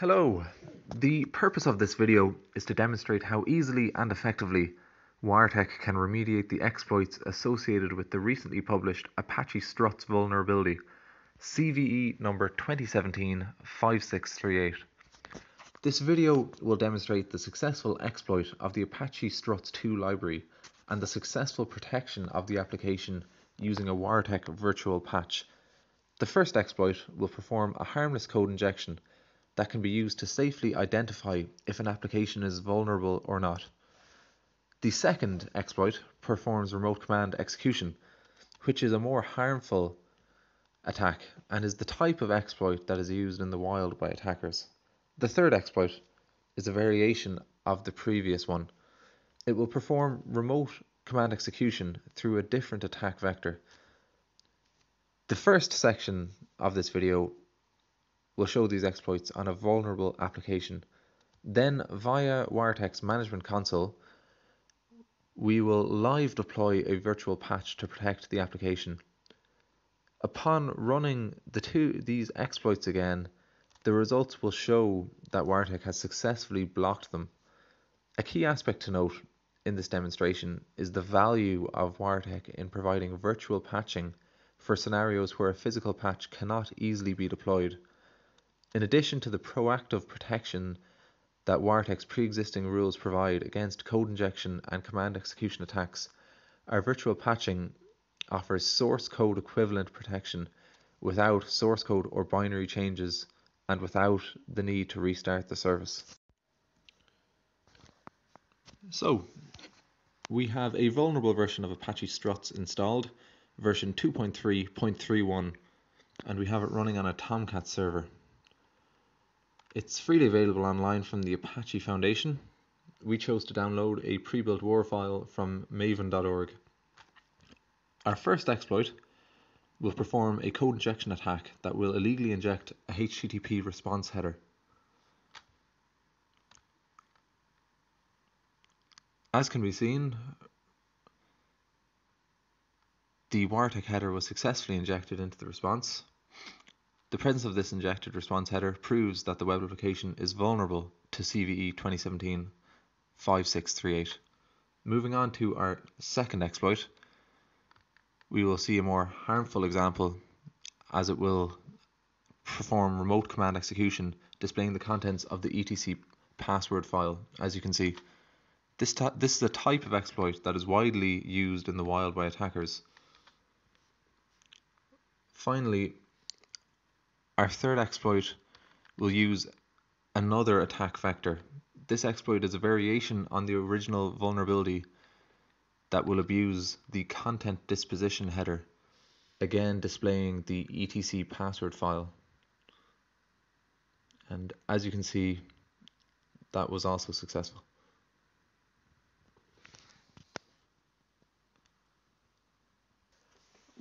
Hello. The purpose of this video is to demonstrate how easily and effectively Waratek can remediate the exploits associated with the recently published Apache Struts vulnerability CVE number 2017-5638. This video will demonstrate the successful exploit of the Apache Struts 2 library and the successful protection of the application using a Waratek virtual patch. The first exploit will perform a harmless code injection that can be used to safely identify if an application is vulnerable or not. The second exploit performs remote command execution, which is a more harmful attack and is the type of exploit that is used in the wild by attackers. The third exploit is a variation of the previous one. It will perform remote command execution through a different attack vector. The first section of this video will show these exploits on a vulnerable application. Then via Waratek's management console, we will live deploy a virtual patch to protect the application. Upon running the two these exploits again, the results will show that Waratek has successfully blocked them. A key aspect to note in this demonstration is the value of Waratek in providing virtual patching for scenarios where a physical patch cannot easily be deployed. In addition to the proactive protection that Waratek's pre-existing rules provide against code injection and command execution attacks, our virtual patching offers source code equivalent protection without source code or binary changes and without the need to restart the service. So, we have a vulnerable version of Apache Struts installed, version 2.3.31, and we have it running on a Tomcat server. It's freely available online from the Apache Foundation. We chose to download a pre-built WAR file from maven.org. Our first exploit will perform a code injection attack that will illegally inject a HTTP response header. As can be seen, the Waratek header was successfully injected into the response. The presence of this injected response header proves that the web application is vulnerable to CVE 2017-5638. Moving on to our second exploit, we will see a more harmful example as it will perform remote command execution displaying the contents of the etc password file as you can see. This, this is a type of exploit that is widely used in the wild by attackers. Finally, our third exploit will use another attack vector. This exploit is a variation on the original vulnerability that will abuse the content disposition header, again displaying the etc password file. And as you can see, that was also successful.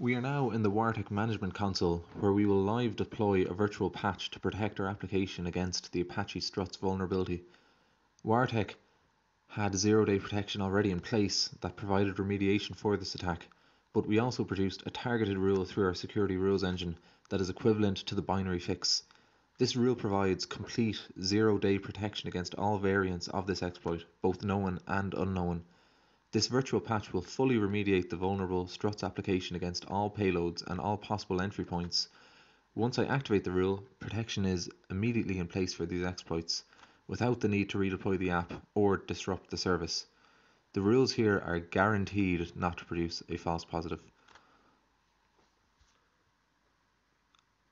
We are now in the Waratek Management Console where we will live deploy a virtual patch to protect our application against the Apache Struts vulnerability. Waratek had zero-day protection already in place that provided remediation for this attack, but we also produced a targeted rule through our security rules engine that is equivalent to the binary fix. This rule provides complete zero-day protection against all variants of this exploit, both known and unknown. This virtual patch will fully remediate the vulnerable struts application against all payloads and all possible entry points. Once I activate the rule, protection is immediately in place for these exploits, without the need to redeploy the app or disrupt the service. The rules here are guaranteed not to produce a false positive.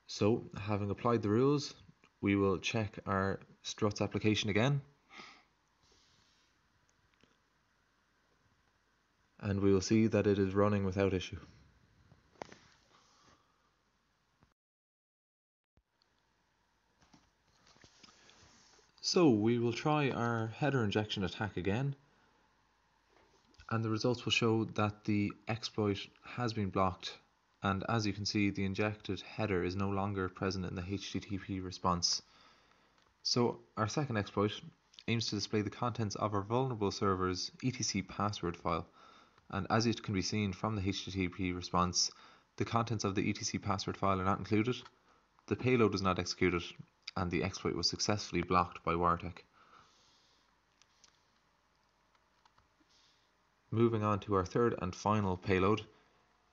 So, having applied the rules, we will check our struts application again. And we will see that it is running without issue. So we will try our header injection attack again and the results will show that the exploit has been blocked and as you can see the injected header is no longer present in the HTTP response. So our second exploit aims to display the contents of our vulnerable server's etc password file and as it can be seen from the HTTP response, the contents of the etc password file are not included, the payload is not executed, and the exploit was successfully blocked by Waratek. Moving on to our third and final payload,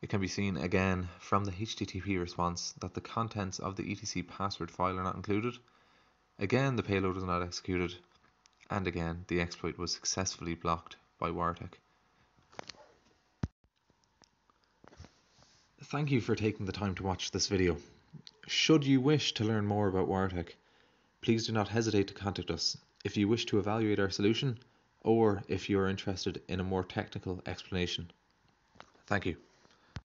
it can be seen again from the HTTP response that the contents of the etc password file are not included. Again the payload was not executed and again the exploit was successfully blocked by Waratek. Thank you for taking the time to watch this video. Should you wish to learn more about Waratek, please do not hesitate to contact us if you wish to evaluate our solution or if you are interested in a more technical explanation. Thank you.